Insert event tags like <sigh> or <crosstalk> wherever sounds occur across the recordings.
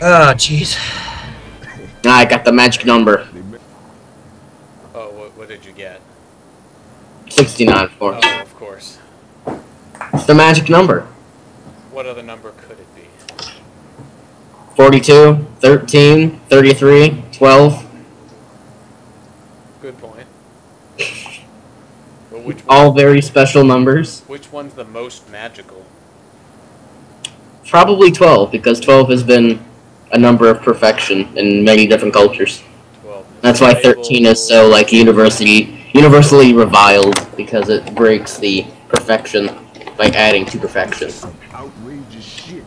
Oh, jeez. I got the magic number. Oh, what, what did you get? 69, of course. Oh, of course. It's the magic number. What other number could it be? 42, 13, 33, 12. Good point. But which one, All very special numbers. which one's the most magical? Probably 12, because 12 has been a number of perfection in many different cultures. Twelve. That's why 13 is so, like, universally, universally reviled, because it breaks the perfection by adding to perfection. Outrageous shit.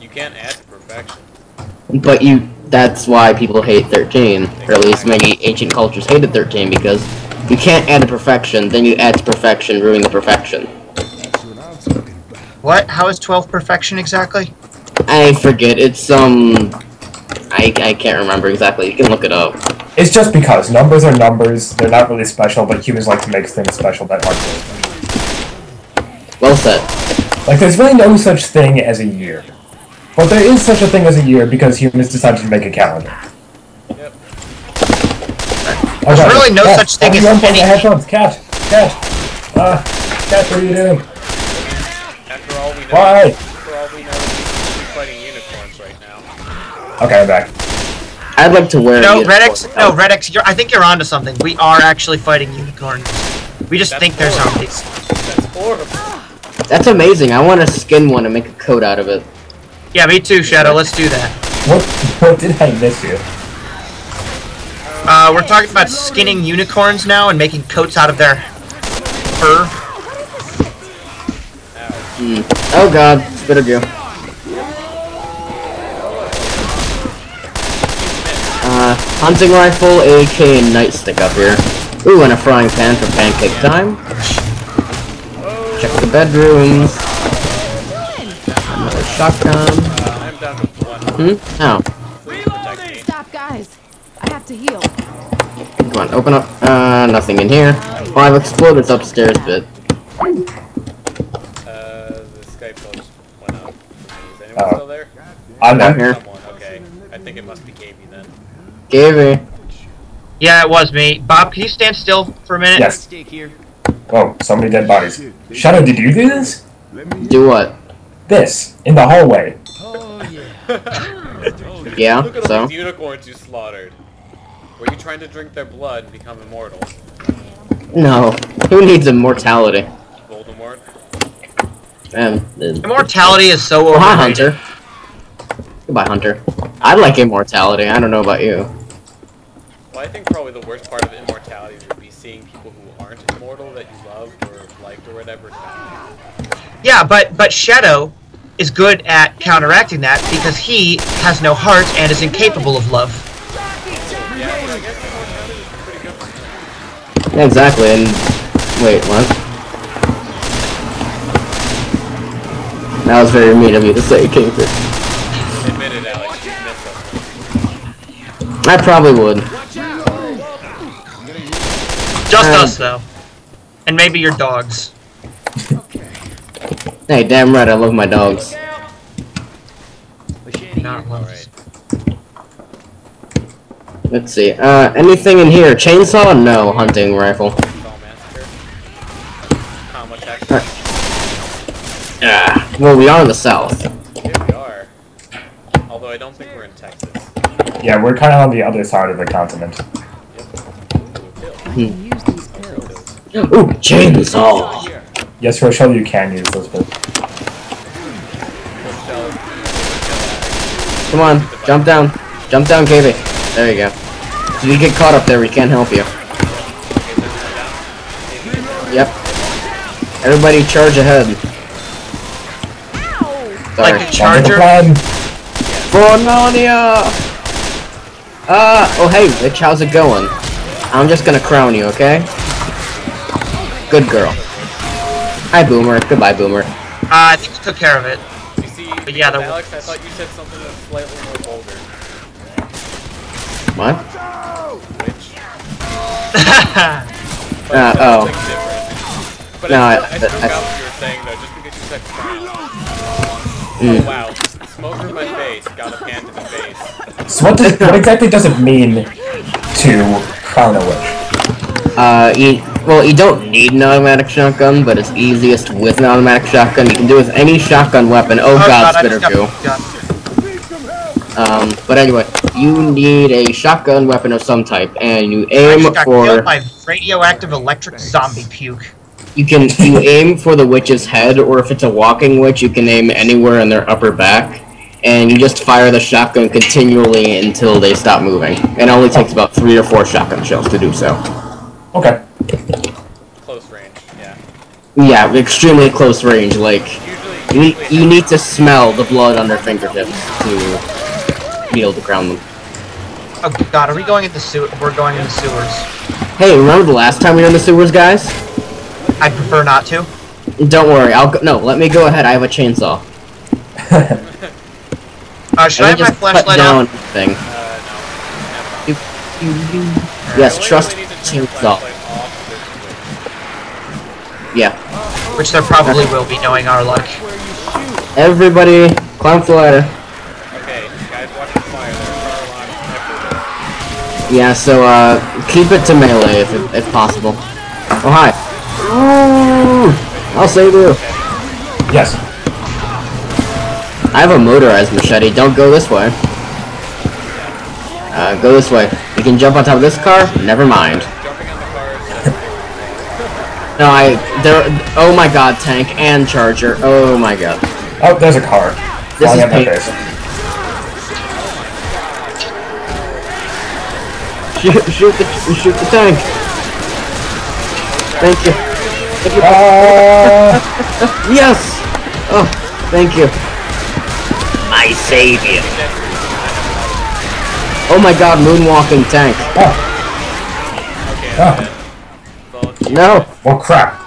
You can't add to perfection. But you, that's why people hate 13, or at least many ancient cultures hated 13, because you can't add to perfection, then you add to perfection, ruining the perfection. That's what I'm talking about. What? How is 12 perfection exactly? I forget, it's, um, I, I can't remember exactly, you can look it up. It's just because numbers are numbers. They're not really special, but humans like to make things special that aren't really special. Well said. Like, there's really no such thing as a year. But there is such a thing as a year because humans decided to make a calendar. Yep. There's really no such thing as any- headphones. Cat, cat, uh, cat, what are you doing? After all we know, Why? after all we know, we're fighting unicorns right now. Okay, I'm back. I'd like to wear No, a Redx. uniform. No, Redx. You're, I think you're onto something. We are actually fighting unicorns. We just That's think they're horrible. zombies. That's horrible. That's amazing, I want to skin one and make a coat out of it. Yeah, me too, Shadow. Let's do that. What, what did I miss here? Uh, we're talking about skinning unicorns now and making coats out of their fur. Hmm. Oh god, spit of goo. Hunting rifle, AK, and nightstick up here. Ooh, and a frying pan for pancake time. Check the bedrooms. Another shotgun. Uh, I'm down to one. Hmm? Oh. Please. Stop, guys. I have to heal. Come on, open up. Uh, nothing in here. Five exploders upstairs, but Uh, the Skype post went out. Is anyone Uh-oh. still there? I'm I'm here. Someone. Okay. I think it must be Gaby then. Gavy. Yeah, it was me. Bob, can you stand still for a minute? Yes. Whoa, so many dead bodies. Shadow, did you do this? Do what? This, in the hallway. Oh <laughs> Yeah, yeah. Look at all so? these unicorns you slaughtered. Were you trying to drink their blood and become immortal? No. Who needs immortality? Voldemort? Man, uh, Immortality is so Oh, hi. Hunter. Goodbye, Hunter. I like immortality. I don't know about you. Well, I think probably the worst part of immortality would be seeing people who aren't immortal that you loved or liked or whatever. Yeah, but but Shadow is good at counteracting that because he has no heart and is incapable of love. Yeah, I guess immortality is pretty good for him. Yeah, exactly, and... Wait, what? That was very mean of you to say, Kingfisher. Admit it, Alex. You missed us. I probably would. Just Um, us though, and maybe your dogs. Okay. <laughs> Hey, damn right, I love my dogs. Not love. Alright. Let's see. Uh, anything in here? Chainsaw? No. Hunting rifle. Saw Massacre. How much action? Ah. Well, we are in the south. Here we are. Although I don't think we're in Texas. Yeah, we're kind of on the other side of the continent. Yep. Ooh, Use these pills. Ooh, chainsaw! Yes, Rochelle, you can use those, but Come on, jump down. Jump down, KB. There you go. If you get caught up there, we can't help you. Yep. Everybody charge ahead. Sorry. Like a Sounds like a charger. plan. Fornonia! Uh, oh hey, Rich, how's it going? I'm just gonna crown you, okay? Good girl. Hi, Boomer. Goodbye, Boomer. Uh, I think we took care of it. You see, But yeah, there Alex, I thought you said something that's slightly more vulgar. What? Which? But <laughs> Uh, oh. something. But No, I, I- still, I, still I- got what you were saying though, just because you said. Mm. Oh wow, smoke to my face. Got a pan to the face. So what does what exactly does it mean to crown a witch? Uh, you, well, you don't need an automatic shotgun, but it's easiest with an automatic shotgun. You can do it with any shotgun weapon. Oh, god, I spitter just goo. got- got- Um, but anyway, you need a shotgun weapon of some type, and you I aim just got for. killed by radioactive electric zombie puke. You can you aim for the witch's head, or if it's a walking witch, you can aim anywhere in their upper back, and you just fire the shotgun continually until they stop moving. It only takes about three or four shotgun shells to do so. Okay. Close range. Yeah. Yeah, extremely close range. Like you need, you need to smell the blood on their fingertips to be able to crown them. Oh god, are we going in the sewer? We're going in the sewers. Hey, remember the last time we were in the sewers, guys? I'd prefer not to. Don't worry, I'll go. No, let me go ahead. I have a chainsaw. <laughs> Uh, should I, Let have my just cut flashlight down on? thing. Uh, no. Never mind. Yes, trust really need to turn the chainsaw. flashlight off this Yeah. Which there probably will be, knowing our luck. Everybody, climb the ladder. Okay, guys, watch the fire. There's fire alarms everywhere. Yeah, so uh, keep it to melee if, if possible. Oh hi. Ooh, I'll save you. yes. I have a motorized machete. Don't go this way. Uh, go this way. You can jump on top of this car. Never mind. Jumping on the cars. No, I there. Oh my God, tank and charger. Oh my God. Oh, there's a car. This Flying is at painful. face. Shoot, shoot the shoot the tank. Thank you. Thank you. Ah! <laughs> Yes. Oh, thank you. My savior. Oh my God, moonwalking tank. Ah! Okay, Ah. I'm dead. So, No. Well, crap.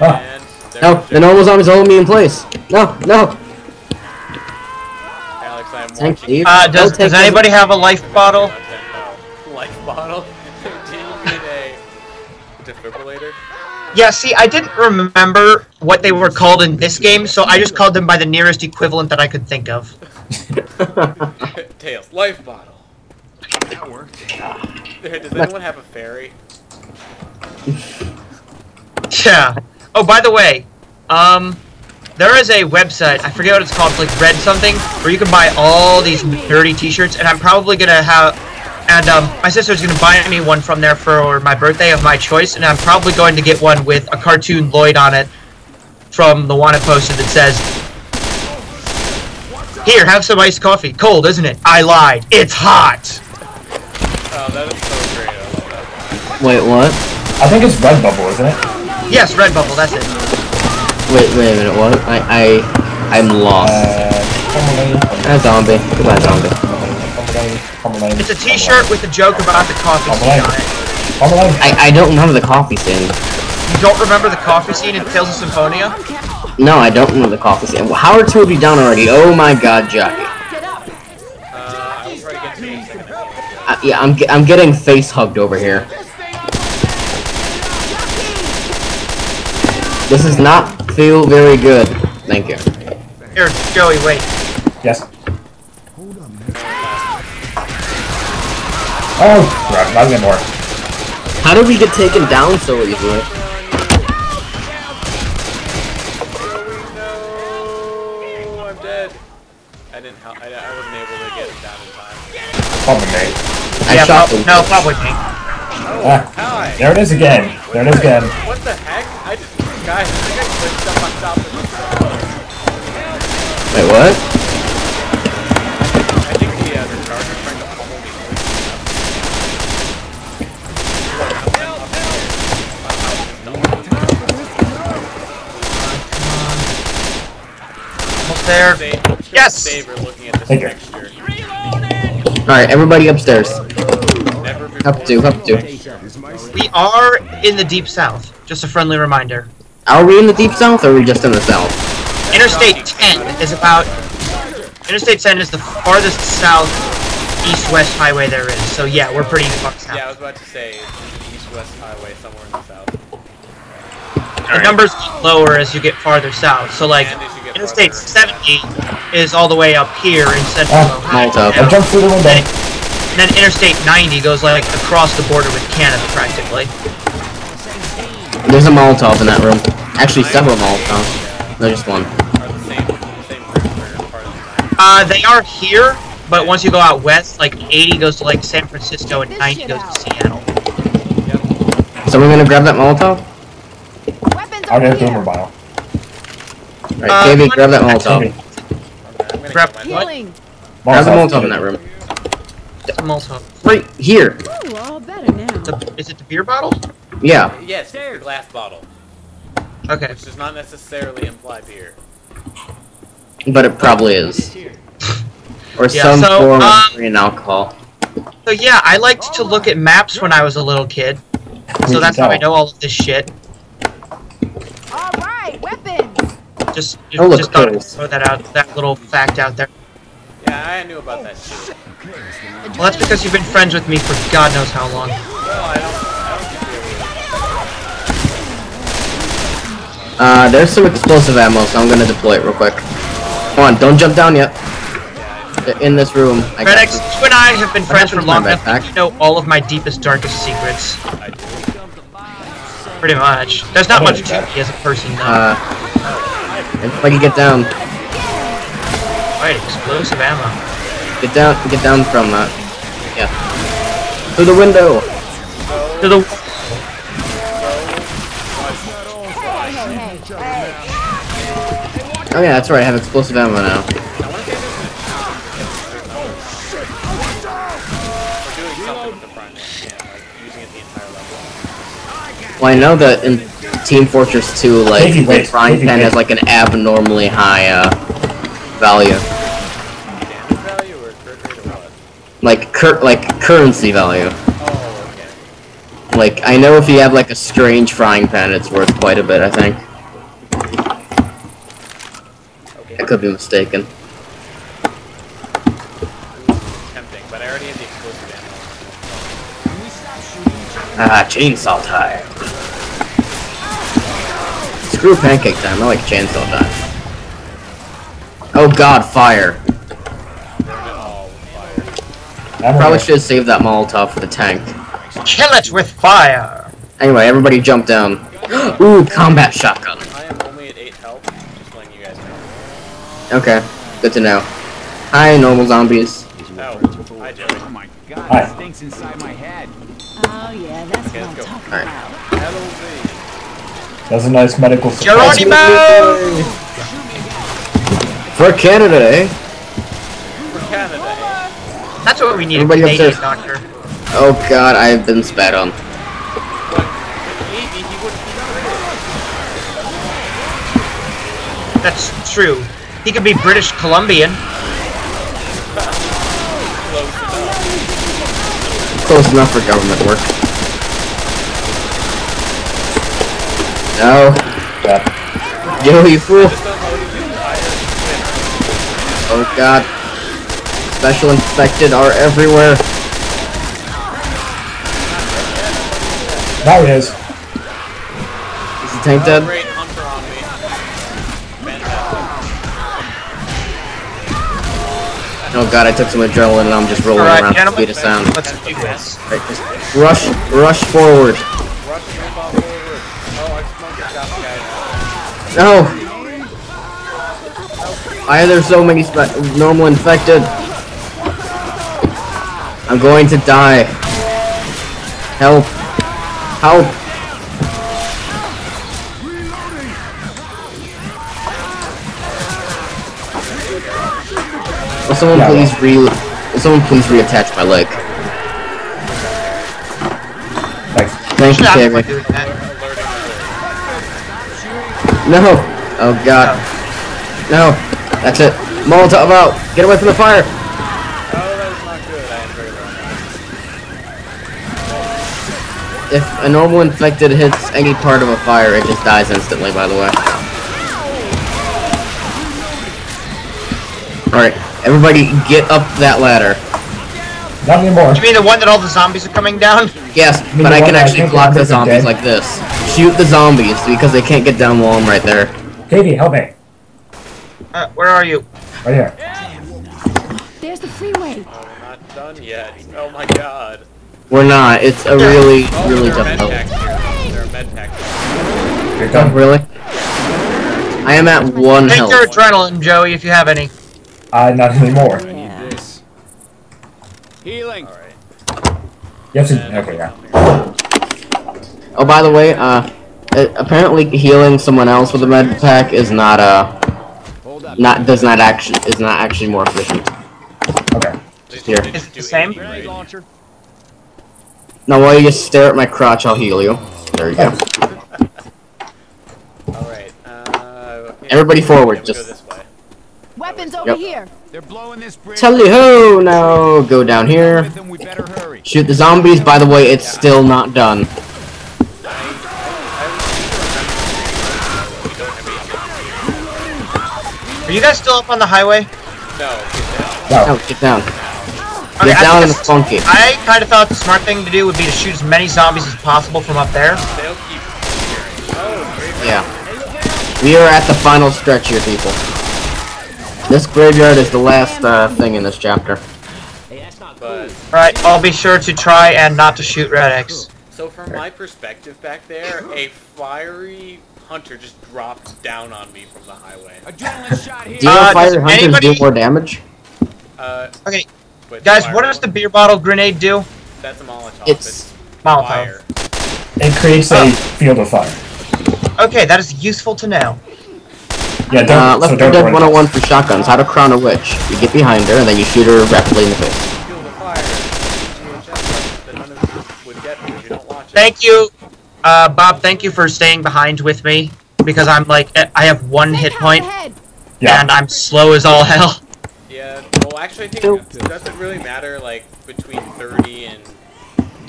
And there No, goes the normal zombies hold me in place. No, no. Alex, I'm Tank watching. leave. Uh, does, does anybody have a life bottle? <laughs> Life bottle? Do you need a defibrillator? Yeah, see, I didn't remember what they were called in this game, so I just called them by the nearest equivalent that I could think of. <laughs> Tails, life bottle. That worked. Does anyone have a fairy? Yeah. Oh, by the way, um, there is a website, I forget what it's called, it's like Red something, where you can buy all these nerdy t-shirts, and I'm probably gonna have, and um, my sister's gonna buy me one from there for my birthday of my choice, and I'm probably going to get one with a cartoon Lloyd on it from the one it posted that says, Here, have some iced coffee. Cold, isn't it? I lied. It's hot! Oh, that is so great. I love that. Wait, what? I think it's Redbubble, isn't it? Yes, Redbubble, that's it. Wait, wait a minute. What? I, I, I'm lost. Uh, A zombie. Goodbye, zombie. Pommelane, Pommelane, It's a t-shirt with a joke about the coffee scene on it. I, I don't remember the coffee scene. You don't remember the coffee scene in Tales of Symphonia? No, I don't remember the coffee scene. How are two of you down already? Oh my God, Jockey. Uh, I will to get to you in a second. Uh, yeah, I'm, I'm getting face hugged over here. This does not feel very good. Thank you. Here, Joey, wait. Yes. Oh, crap, not anymore. How did we get taken down so easily? No, I'm. I didn't. Help, I, I wasn't able to get him down in time. Pommelane. I yeah, shot prob- them. no, probably pink. Ah, there it is again. There it is again. This. Wait, what? I think the uh, the charger's trying to pummel me. Almost there. Save, Yes! Saver looking at this Thank you. texture. Alright, everybody upstairs. Up to, up to. We are in the deep south. Just a friendly reminder. Are we in the deep south or are we just in the south? Interstate 10 is about. Interstate 10 is the farthest south east-west highway there is. So yeah, we're pretty fucked Yeah, I was about to say, east-west highway somewhere in the south. the Alright. numbers lower as you get farther south. So like And as you get Interstate farther- 70 is all the way up here in central Oh, Ohio. Molotov. I jumped through the window. And and then Interstate 90 goes like across the border with Canada practically. There's a Molotov in that room. Actually, several Molotovs. No, just one. Are the same, same group or part of the Uh, they are here, but once you go out west, like 80 goes to like San Francisco and 90 goes to Seattle. So we're gonna grab that Molotov? I'll get a boomer here. bile. Alright, Uh, KB, grab that Molotov. Okay, Grab- kill myself. Healing. Grab the Molotov. Molotov in that room. Molotov. Right here. Ooh, all better now. The, is it the beer bottle? Yeah. Yes, it's the glass bottle, Okay. which does not necessarily imply beer. But it probably is. <laughs> Or Yeah, some so, form um, of green alcohol. So yeah, I liked to look at maps when I was a little kid. So that's how I know all of this shit. All right, weapons. Just, just, Oh, just thought I'd throw that out, that little fact out there. Yeah, I knew about that shit. Well, that's because you've been friends with me for God knows how long. Well, I don't, I don't think beer was Uh, there's some explosive ammo, so I'm gonna deploy it real quick. Come on, don't jump down yet. In this room. I Redex, you and I have been friends for to long enough that you know all of my deepest, darkest secrets. Pretty much. There's not I much to me as a person, though. Uh, everybody get down. right, explosive ammo. Get down, get down from that. Yeah. Through the window. To the Oh yeah, that's right, I have explosive ammo now. I want to say this We're doing something with the prime one, yeah, like using it the entire level. Well, I know that in Team Fortress 2, like, the frying pan has like an abnormally high, uh, value. Damage value or crit rate or what? Like, cur- like, currency value. Oh. Like, I know if you have like a strange frying pan, it's worth quite a bit, I think. Okay. I could be mistaken. Tempting, but I already have the explosive ammo. Ah, chainsaw time. Screw pancake time, I like chainsaw time. Oh god, fire. Oh, fire. Ammo Probably should have saved that Molotov for the tank. kill it with fire. Anyway, everybody jump down. <gasps> Ooh, combat shotgun. I am only at 8 health, just letting you guys know. Okay, good to know. Hi, normal zombies. Oh, hi Joey. Oh my god, Hi. it stinks inside my head. Oh yeah, that's Okay, what I'm let's go. talking Alright. about. LZ. That's a nice medical supply. Geronimo! For Canada, eh? For Canada, eh? That's what we need, Everybody a Canadian doctor. Oh god, I've been spat on. But maybe he wouldn't be British. That's true. He could be British Columbian. Close enough. For government work. No. Yeah. Yo, you fool. Just don't know he's higher. Oh god. Special infected are everywhere. Now he is. Is the tank dead? Oh god, I took some adrenaline and I'm just rolling Alright, around at the gentlemen, speed of sound. let's do this. Right, just rush, rush forward. Rush forward. Oh, I smoked guys. No! Why are there so many normal infected? I'm going to die. Help. Help. Will someone Yeah, please re- will someone please reattach my leg? Thanks. Thank you, Stop Kevin. doing that. Alerting No! Oh god. No! That's it. Molotov out! Get away from the fire! Oh, that is not good. I am very low. If a normal infected hits any part of a fire, it just dies instantly, by the way. Everybody get up that ladder. Not anymore. You mean the one that all the zombies are coming down? <laughs> Yes, but I can that I actually block the zombies dead? like this. shoot the zombies because they can't get down while I'm right there. Davey, help me. Uh, where are you? Right here. There's the freeway. Oh, we're not done yet. Oh my god. We're not. It's a really, Oh, really there are tough med level. There are med packs. You're done. really? I am at one Take health. your adrenaline, Joey, if you have any. Uh, not anymore. Yeah. This. Healing. Alright. You have to. Okay, yeah. Oh, by the way, uh, uh, apparently healing someone else with a med pack is not uh not does not actually is not actually more efficient. Okay. Did- Here. did you Is it do the same? anything Grenade right? launcher. Now, while you just stare at my crotch, I'll heal you. There you go. <laughs> Alright. Uh, Everybody forward, yeah, just- Go this way. Weapons over Yep. here. They're blowing this bridge. Tally ho! Now go down here. With them, we better hurry. Shoot the zombies. By the way, it's still not done. We don't have any. Are you guys still up on the highway? No, get down. No. No, get down. Okay, Get I down in the funky. I kind of thought the smart thing to do would be to shoot as many zombies as possible from up there. They'll keep. Oh, great. Yeah. We are at the final stretch here, people. This graveyard is the last uh, thing in this chapter. But Right, I'll be sure to try and not to shoot Red X. so from my perspective back there, a fiery hunter just dropped down on me from the highway. Adrenaline shot here. Do you know Uh, fire does hunters anybody- do more damage? Uh, Okay, guys, what does the beer bottle grenade do? That's a Molotov. It's It's Molotov. fire. It creates a Oh. field of fire. Okay, that is useful to know. Yeah, don't. Uh, so Left 4 don't Dead 101 for shotguns. How to crown a witch. You get behind her and then you shoot her rapidly in the face. Field of fire. VHS that none of you would get because you don't watch it. Thank you, uh, Bob. Thank you for staying behind with me because I'm like I have one Safe hit point ahead. Yeah. and I'm slow as all hell. Yeah, well, actually, I think it doesn't really matter, like, between 30 and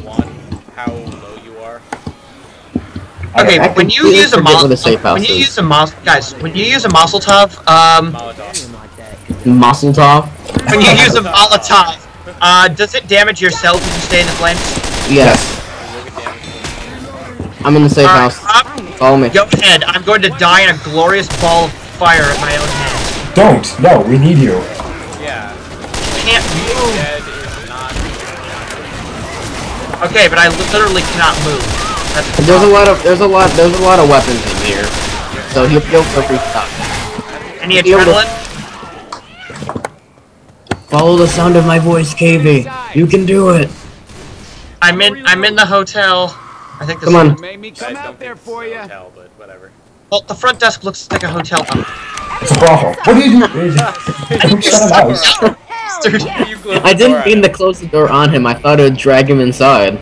1, how low you are. Okay, I when you use a forget mos- what a safe house when you use a mos- guys, when you use a Molotov, um, Molotov. Muscle when you use a Molotov, uh, does it damage yourself if you stay in the flames? Yes. You'll get damage. I'm in the safe Alright, house. Bob, Follow me. go ahead. I'm going to die in a glorious ball of fire at my own hands. Don't. No, we need you. Yeah, Can't move. dead is not. Okay, but I literally cannot move. That's There's a lot of there's a lot there's a lot of weapons in here. So he'll he'll feel free to stop. Any Be able adrenaline? Follow the sound of my voice, KV. You can do it. I'm in. I'm in the hotel. I think. This Come on. Made me come out there for you. hotel, but whatever. Well, the front desk looks like a hotel. It's a brothel. What are you doing? <laughs> Don't shut him out. Hell Dude, yeah. You closed I didn't mean to close the door on him. I thought it would drag him inside.